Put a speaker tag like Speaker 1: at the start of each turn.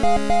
Speaker 1: Música